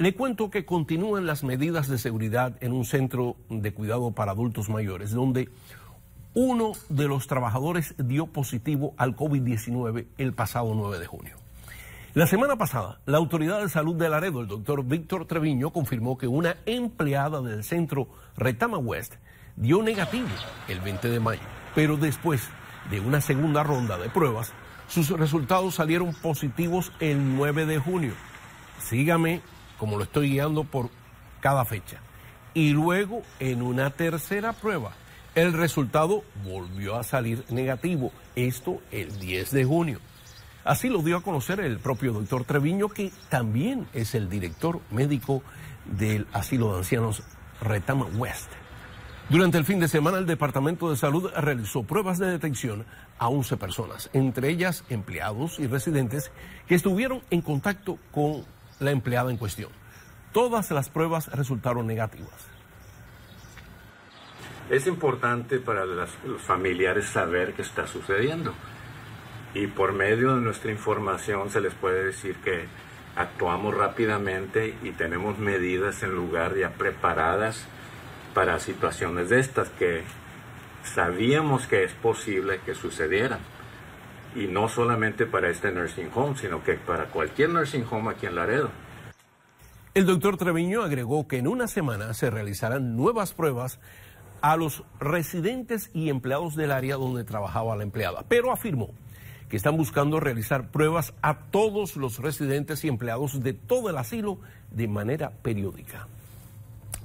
Le cuento que continúan las medidas de seguridad en un centro de cuidado para adultos mayores, donde uno de los trabajadores dio positivo al COVID-19 el pasado 9 de junio. La semana pasada, la Autoridad de Salud de Laredo, el doctor Víctor Treviño, confirmó que una empleada del centro Retama West dio negativo el 20 de mayo, pero después de una segunda ronda de pruebas, sus resultados salieron positivos el 9 de junio. Sígame como lo estoy guiando por cada fecha. Y luego, en una tercera prueba, el resultado volvió a salir negativo, esto el 10 de junio. Así lo dio a conocer el propio doctor Treviño, que también es el director médico del asilo de ancianos Retama West. Durante el fin de semana, el Departamento de Salud realizó pruebas de detección a 11 personas, entre ellas empleados y residentes que estuvieron en contacto con la empleada en cuestión. Todas las pruebas resultaron negativas. Es importante para los familiares saber qué está sucediendo y por medio de nuestra información se les puede decir que actuamos rápidamente y tenemos medidas en lugar ya preparadas para situaciones de estas que sabíamos que es posible que sucedieran. Y no solamente para este nursing home, sino que para cualquier nursing home aquí en Laredo. El doctor Treviño agregó que en una semana se realizarán nuevas pruebas a los residentes y empleados del área donde trabajaba la empleada, pero afirmó que están buscando realizar pruebas a todos los residentes y empleados de todo el asilo de manera periódica.